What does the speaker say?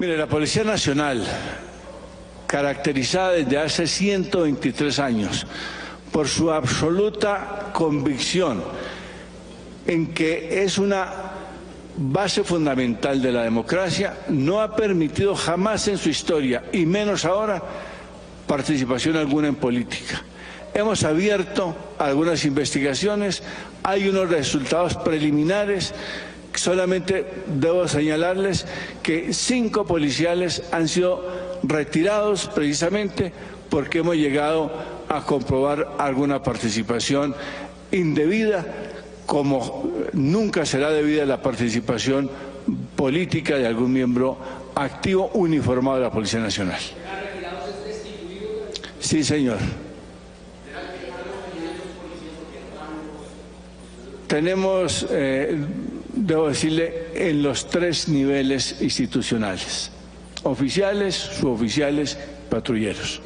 Mire, la Policía Nacional, caracterizada desde hace 123 años por su absoluta convicción en que es una base fundamental de la democracia, no ha permitido jamás en su historia, y menos ahora, participación alguna en política. Hemos abierto algunas investigaciones, hay unos resultados preliminares Solamente debo señalarles que cinco policiales han sido retirados precisamente porque hemos llegado a comprobar alguna participación indebida, como nunca será debida la participación política de algún miembro activo uniformado de la Policía Nacional. Sí, señor. Tenemos eh, debo decirle, en los tres niveles institucionales, oficiales, suboficiales, patrulleros.